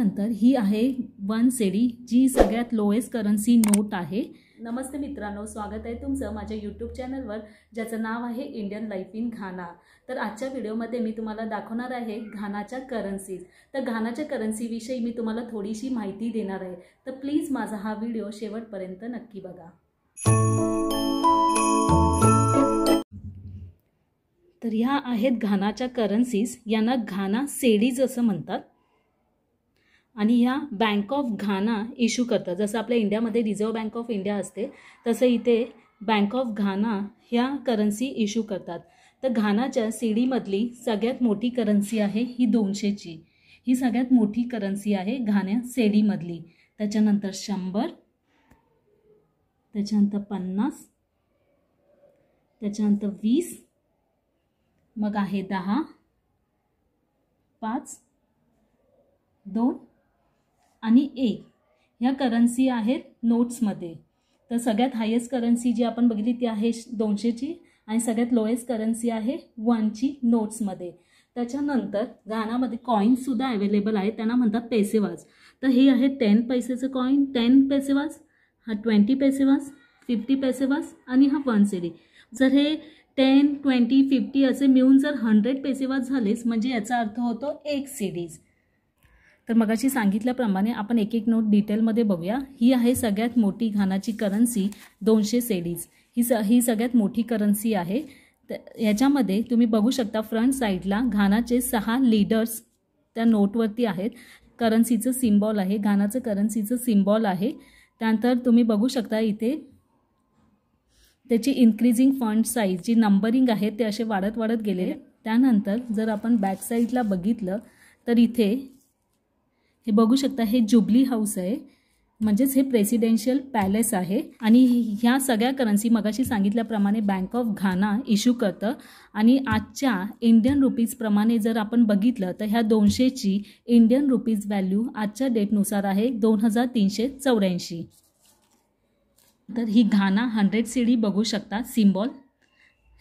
नंतर ही आहे वन सेडी जी सगळ्यात लोएस्ट करन्सी नोट आहे. नमस्ते मित्रांनो स्वागत आहे तुमचं माझ्या यूट्यूब चॅनलवर ज्याचं नाव आहे इंडियन लाईफ इन घाना तर आजच्या व्हिडिओमध्ये मी तुम्हाला दाखवणार आहे घानाच्या करन्सीज तर घानाच्या करन्सीविषयी मी तुम्हाला थोडीशी माहिती देणार आहे. तर प्लीज माझा हा व्हिडिओ शेवटपर्यंत नक्की बघा. तर ह्या आहेत घानाच्या करन्सीज यांना घाना सेडीज असं म्हणतात. आणि ह्या बँक ऑफ घाना इश्यू करतात. जसं आपल्या इंडियामध्ये रिझर्व्ह बँक ऑफ इंडिया असते तसं इथे बँक ऑफ घाना ह्या करन्सी इश्यू करतात. तर घानाच्या सीडीमधली सगळ्यात मोठी करन्सी आहे ही दोनशेची. ही सगळ्यात मोठी करन्सी आहे घाण्या सेडीमधली त्याच्यानंतर शंभर त्याच्यानंतर पन्नास त्याच्यानंतर वीस मग आहे दहा पाच दोन आणि एक. ह्या करन्सी आहेत नोट्समध्ये तर सगळ्यात हायेस्ट करन्सी जी आपण बघितली ती आहे दोनशेची आणि सगळ्यात लोएस्ट करन्सी आहे वनची नोट्समध्ये त्याच्यानंतर गाण्यामध्ये कॉईन्ससुद्धा अवेलेबल आहेत त्यांना म्हणतात पैसेवाज. तर हे आहे टेन पैसेचं कॉईन टेन पैसेवाज हा ट्वेंटी पैसेवाज फिफ्टी पैसेवाज आणि हा वन सिडी जर हे टेन ट्वेंटी फिफ्टी असे मिळून जर हंड्रेड पैसेवाज झालेच म्हणजे याचा अर्थ होतो एक सिडीज तर मगाशी सांगितल्याप्रमाणे आपण एक एक नोट डिटेलमध्ये बघूया. ही आहे सगळ्यात मोठी घानाची करन्सी दोनशे सेडीज ही स ही सगळ्यात मोठी करन्सी आहे. तर ह्याच्यामध्ये तुम्ही बघू शकता फ्रंट साईडला घानाचे सहा लीडर्स त्या नोटवरती आहेत. करन्सीचं सिम्बॉल आहे घानाचं करन्सीचं सिम्बॉल आहे. त्यानंतर तुम्ही बघू शकता इथे त्याची इन्क्रीजिंग फंड साईज जी नंबरिंग आहे ते असे वाढत वाढत गेले त्यानंतर जर आपण बॅक साईडला बघितलं तर इथे हे बघू शकता हे जुबली हाऊस आहे. म्हणजेच हे प्रेसिडेन्शियल पॅलेस आहे. आणि ह्या सगळ्या करन्सी मगाशी सांगितल्याप्रमाणे बँक ऑफ घाना इश्यू करतं. आणि आजच्या इंडियन रुपीजप्रमाणे जर आपण बघितलं तर ह्या दोनशेची इंडियन रुपीज व्हॅल्यू आजच्या डेटनुसार आहे दोन हजार तीनशे चौऱ्याऐंशी. तर ही घाना हंड्रेड सीडी बघू शकता सिम्बॉल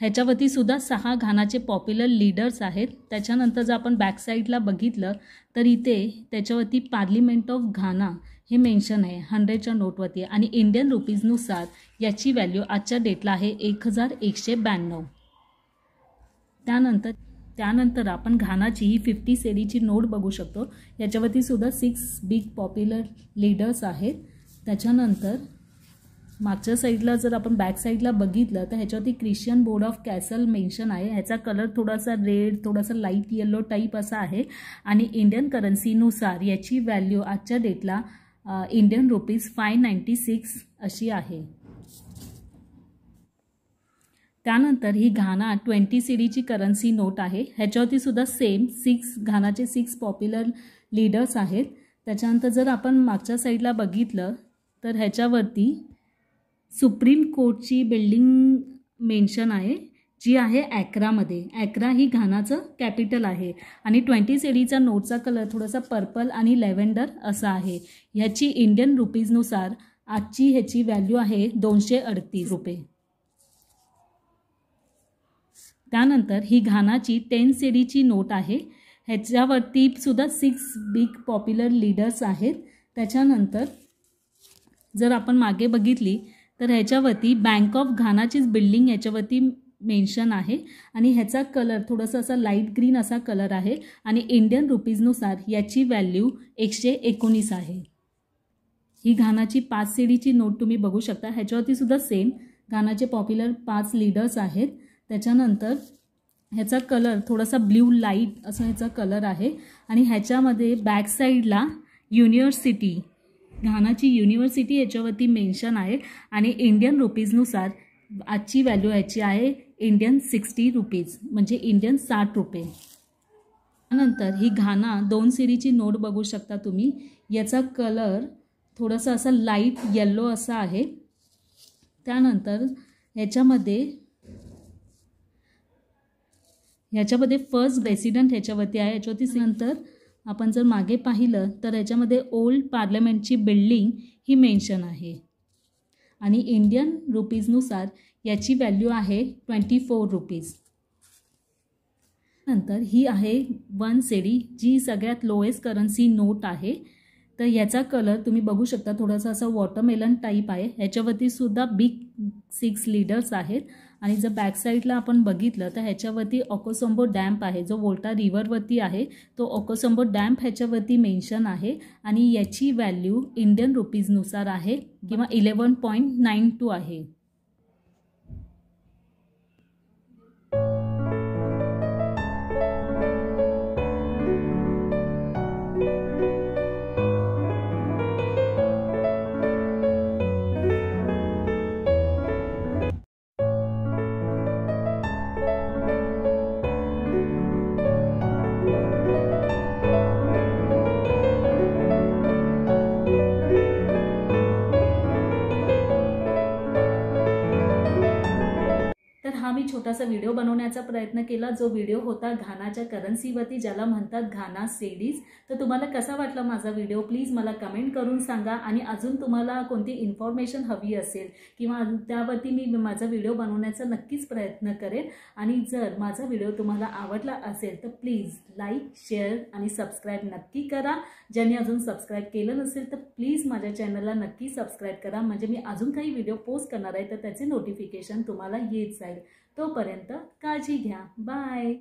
ह्याच्यावरती सुद्धा सहा घानाचे पॉप्युलर लीडर्स आहेत. त्याच्यानंतर जर आपण बॅकसाईडला बघितलं तर इथे त्याच्यावरती पार्लिमेंट ऑफ घाना हे मेन्शन आहे हंड्रेडच्या नोटवरती आणि इंडियन रुपीजनुसार याची व्हॅल्यू आजच्या डेटला आहे एक हजार एकशे ब्याण्णव त्यानंतर त्यानंतर आपण घानाची ही फिफ्टी सेरीची नोट बघू शकतो. याच्यावरती सुद्धा सिक्स बिग पॉप्युलर लीडर्स आहेत. त्याच्यानंतर मागच्या साईडला जर आपण बॅक साईडला बघितलं तर ह्याच्यावरती Christian board of castle mention आहे. ह्याचा कलर थोडासा रेड थोडासा लाइट येलो टाईप असा आहे. आणि इंडियन करन्सीनुसार याची व्हॅल्यू आजच्या डेटला Indian rupees five ninety six अशी आहे. त्यानंतर ही घाना ट्वेंटी सीडीची करन्सी नोट आहे. ह्याच्यावरती सुद्धा सेम सिक्स घानाचे सिक्स पॉप्युलर लीडर्स आहेत. त्याच्यानंतर जर आपण मागच्या साईडला बघितलं तर ह्याच्यावरती सुप्रीम कोर्टची बिल्डिंग मेन्शन आहे जी आहे ॲक्रामध्ये ॲक्रा ही घानाचं कॅपिटल आहे आणि ट्वेंटी सेडीचा नोटचा कलर थोडासा पर्पल आणि लेव्हेंडर असा आहे. ह्याची इंडियन रुपीजनुसार आजची ह्याची व्हॅल्यू आहे दोनशे अडतीस रुपये. त्यानंतर ही घानाची टेन सेडीची नोट आहे. ह्याच्यावरती सुद्धा सिक्स बिग पॉप्युलर लीडर्स आहेत. त्याच्यानंतर जर आपण मागे बघितली तर ह्याच्यावरती बँक ऑफ घानाचीच बिल्डिंग याच्यावरती मेन्शन आहे. आणि ह्याचा कलर थोडासा असा लाइट ग्रीन असा कलर आहे. आणि इंडियन रुपीजनुसार याची व्हॅल्यू एकशे एकोणीस आहे. ही घानाची पाच सीडीची नोट तुम्ही बघू शकता. ह्याच्यावरती सुद्धा सेम घानाचे पॉप्युलर पाच लीडर्स आहेत. त्याच्यानंतर ह्याचा कलर थोडासा ब्ल्यू लाइट असं ह्याचा कलर आहे. आणि ह्याच्यामध्ये बॅक साईडला युनिव्हर्सिटी घानाची युनिव्हर्सिटी याच्यावरती मेन्शन आहे आणि इंडियन रुपीजनुसार आजची व्हॅल्यू याची आहे इंडियन सिक्स्टी रुपीज म्हणजे इंडियन साठ रुपये. त्यानंतर ही घाना दोन सिरीची नोट बघू शकता तुम्ही. याचा कलर थोडासा असा लाइट येल्लो असा आहे. त्यानंतर ह्याच्यामध्ये ह्याच्यामध्ये फर्स्ट रेसिडेंट ह्याच्यावरती आहे. याच्यावरती नंतर आपण जर मागे पाहिलं तर याच्यामध्ये ओल्ड पार्लमेंटची बिल्डिंग ही मेन्शन आहे. आणि इंडियन रुपीजनुसार याची व्हॅल्यू आहे ट्वेंटी फोर रुपीज नंतर ही आहे वन सेडी जी सगळ्यात लोएस्ट करन्सी नोट आहे. तर याचा कलर तुम्ही बघू शकता थोडासा असा वॉटरमेलन टाईप आहे. ह्याच्यावरती सुद्धा बिग सिक्स लीडर्स आहेत. आणि जर बॅक साईडला आपण बघितलं तर ह्याच्यावरती ऑकोसोंबो डॅम्प आहे. जो वोल्टा रिव्हरवरती आहे तो ऑकोसोंबो डॅम्प ह्याच्यावरती मेन्शन आहे. आणि याची व्हॅल्यू इंडियन रुपीजनुसार आहे किंवा इलेवन पॉईंट नाईन टू आहे. हा मी छोटासा व्हिडिओ बनवण्याचा प्रयत्न केला. जो व्हिडिओ होता घानाच्या करन्सीवरती ज्याला म्हणतात घाना सेडीज. तर तुम्हाला कसा वाटला माझा व्हिडिओ? प्लीज मला कमेंट करून सांगा. आणि अजून तुम्हाला कोणती इन्फॉर्मेशन हवी असेल किंवा त्यावरती मी माझा व्हिडिओ बनवण्याचा नक्कीच प्रयत्न करेन. आणि जर माझा व्हिडिओ तुम्हाला आवडला असेल तर प्लीज लाईक शेअर आणि सबस्क्राईब नक्की करा. ज्यांनी अजून सबस्क्राईब केलं नसेल तर प्लीज माझ्या चॅनलला नक्की सबस्क्राईब करा. म्हणजे मी अजून काही व्हिडिओ पोस्ट करणार आहे तर त्याचे नोटिफिकेशन तुम्हाला येत जाईल. तोपर्यंत काळजी घ्या. बाय.